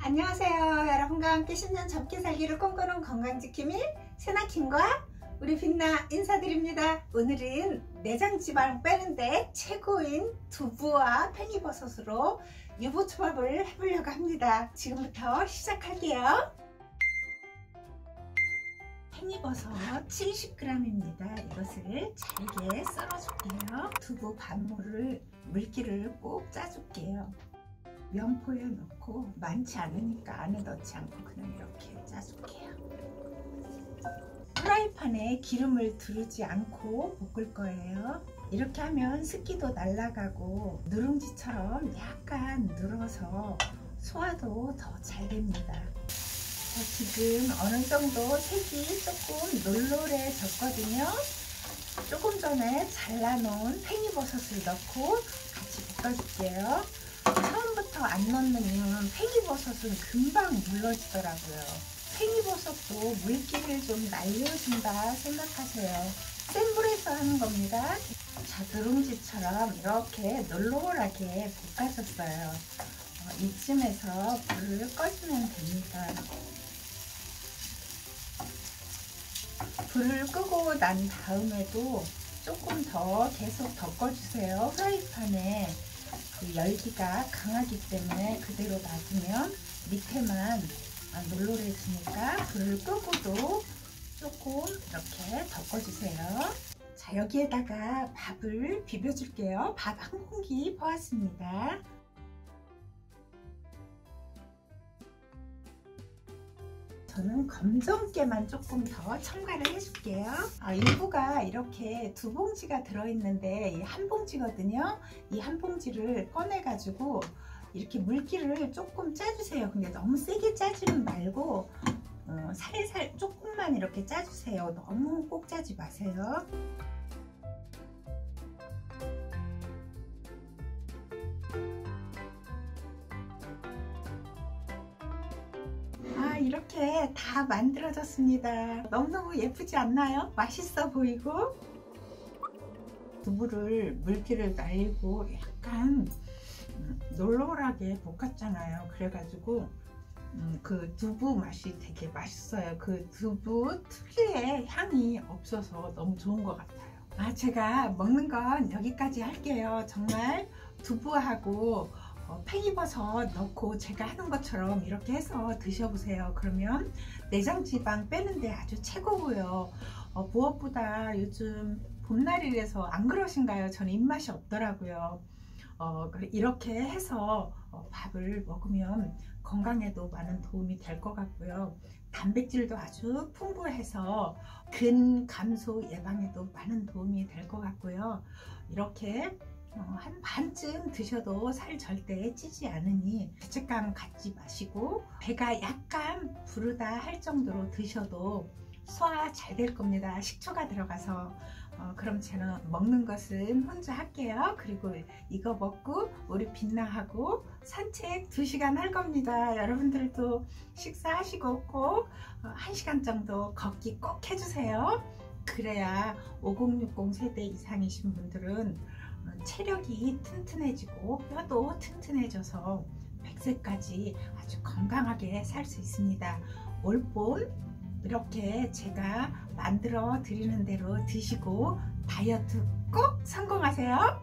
안녕하세요. 여러분과 함께 10년 젊게 살기를 꿈꾸는 건강지킴이 세나킴과 우리 빛나 인사드립니다. 오늘은 내장지방 빼는데 최고인 두부와 팽이버섯으로 유부초밥을 해보려고 합니다. 지금부터 시작할게요. 팽이버섯 70g입니다. 이것을 잘게 썰어줄게요. 두부 반모를 물기를 꼭 짜줄게요. 면포에 넣고 많지 않으니까 안에 넣지 않고 그냥 이렇게 짜줄게요. 프라이팬에 기름을 두르지 않고 볶을 거예요. 이렇게 하면 습기도 날아가고 누룽지처럼 약간 눌어서 소화도 더 잘 됩니다. 자, 지금 어느 정도 색이 조금 놀놀해졌거든요. 조금 전에 잘라놓은 팽이버섯을 넣고 같이 볶아줄게요 처음부터 안 넣는 이유는 팽이버섯은 금방 물러지더라고요. 팽이버섯도 물기를 좀 날려준다 생각하세요. 센 불에서 하는 겁니다. 자, 누룽지처럼 이렇게 놀놀하게 볶아졌어요. 어, 이쯤에서 불을 꺼주면 됩니다. 불을 끄고 난 다음에도 조금 더 계속 덮어주세요. 프라이팬에 그 열기가 강하기 때문에 그대로 놔두면 밑에만 놀놀해지니까 불을 끄고도 조금 이렇게 덮어주세요. 자 여기에다가 밥을 비벼줄게요. 밥 한 공기 퍼왔습니다. 저는 검정깨만 조금 더 첨가를 해줄게요. 아, 일부가 이렇게 두 봉지가 들어있는데 한 봉지거든요. 이 한 봉지를 꺼내 가지고 이렇게 물기를 조금 짜주세요. 근데 너무 세게 짜지는 말고 어, 살살 조금만 이렇게 짜주세요. 너무 꼭 짜지 마세요 다 만들어졌습니다. 너무너무 예쁘지 않나요? 맛있어 보이고. 두부를 물기를 날리고 약간 놀놀하게 볶았잖아요. 그래가지고 음, 그 두부 맛이 되게 맛있어요. 그 두부 특유의 향이 없어서 너무 좋은 것 같아요. 아 제가 먹는 건 여기까지 할게요. 정말 두부하고 어, 팽이버섯 넣고 제가 하는 것처럼 이렇게 해서 드셔보세요. 그러면 내장지방 빼는데 아주 최고고요. 어, 무엇보다 요즘 봄날이라서 안 그러신가요? 저는 입맛이 없더라고요. 어, 이렇게 해서 어, 밥을 먹으면 건강에도 많은 도움이 될 것 같고요. 단백질도 아주 풍부해서 근 감소 예방에도 많은 도움이 될 것 같고요. 이렇게 어, 한 반쯤 드셔도 살 절대 찌지 않으니 죄책감 갖지 마시고 배가 약간 부르다 할 정도로 드셔도 소화 잘 될 겁니다. 식초가 들어가서. 어, 그럼 저는 먹는 것은 혼자 할게요. 그리고 이거 먹고 우리 빛나하고 산책 2시간 할 겁니다. 여러분들도 식사하시고 꼭 어, 1시간 정도 걷기 꼭 해주세요. 그래야 5060 세대 이상이신 분들은 체력이 튼튼해지고 뼈도 튼튼해져서 100세까지 아주 건강하게 살 수 있습니다. 올봄 이렇게 제가 만들어 드리는 대로 드시고 다이어트 꼭 성공하세요.